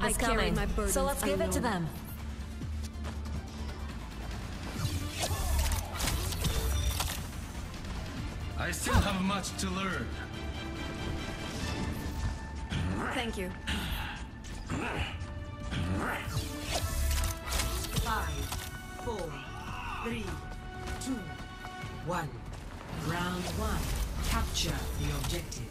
have this I coming, so let's give it to them. I still have much to learn. Thank you. Five, four, three, two, one. Round one. Capture the objective.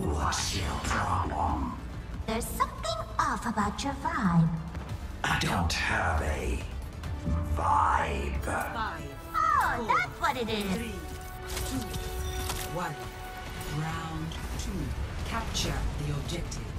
What's your problem? There's something off about your vibe. I don't have a vibe. Five, oh, four, that's what it is. Three, two, one. Round two. Capture the objective.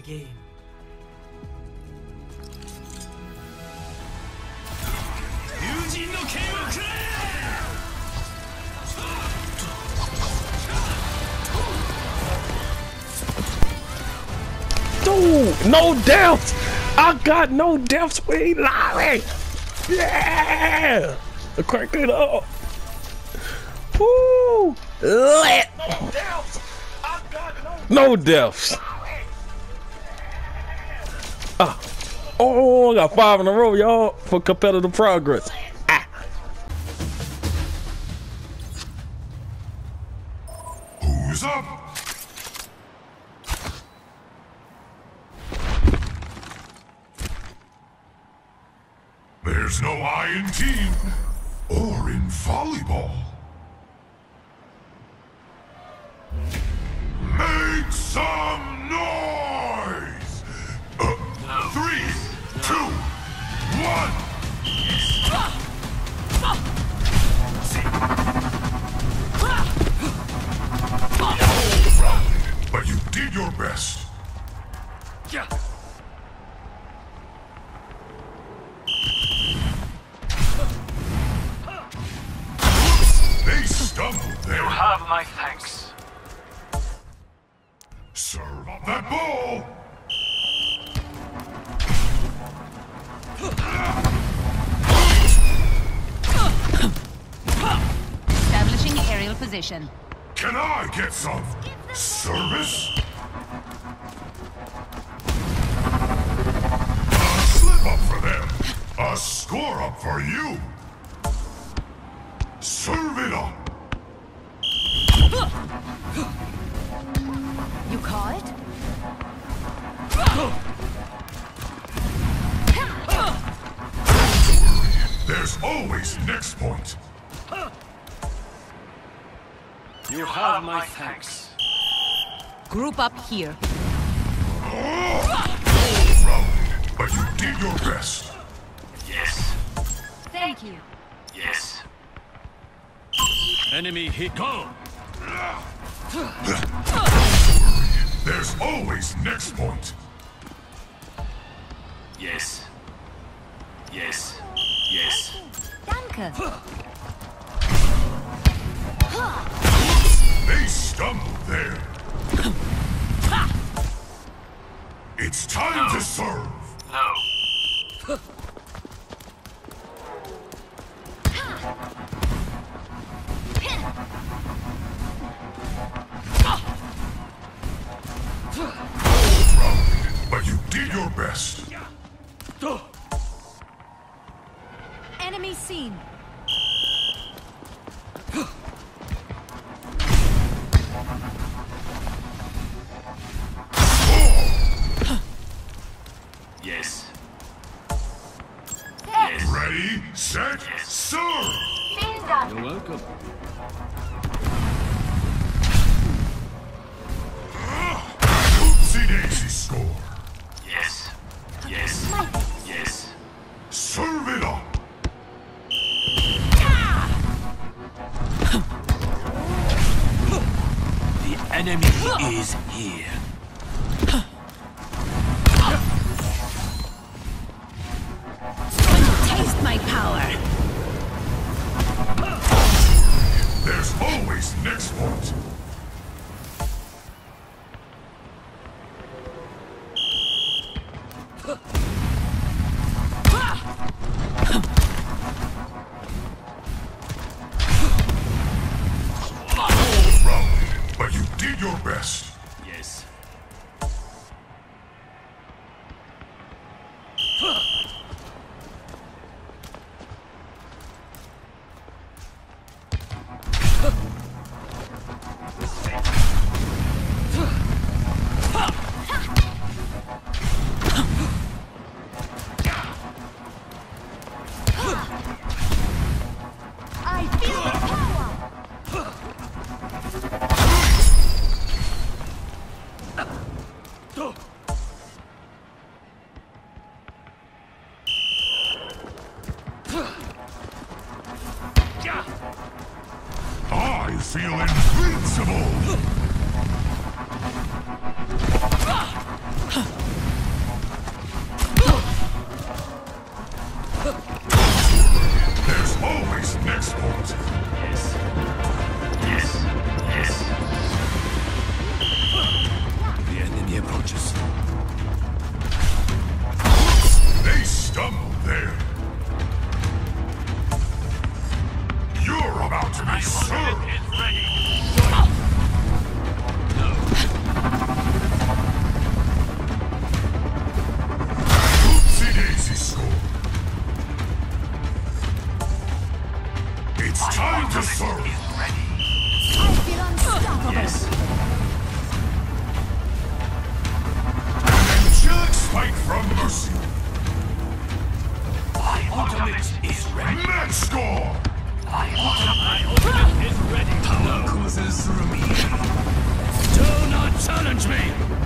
The game. Dude, no deaths. I got no deaths. We lying. Yeah. Crank it up. Woo. Lit. No deaths. I got no. No deaths. Ah. Oh, I got five in a row, y'all, for competitive progress. Ah. Who's up? There's no I in team or in volleyball. Make some did your best. Yeah. They stumbled there. You have my thanks. Serve up that ball! Establishing aerial position. Can I get some service? A score up for you. Serve it up. You call it? There's always next point. You have my thanks. Group up here. Rounded, but you did your best. Yes. Thank you. Yes. Enemy hit. Go! There's always next point. Yes. Yes. Yes. Danke. They stumbled there. It's time to serve. Enemy seen. Enemy is here. Taste my power. There's always next point. Rounded, invincible. Through me. Do not challenge me.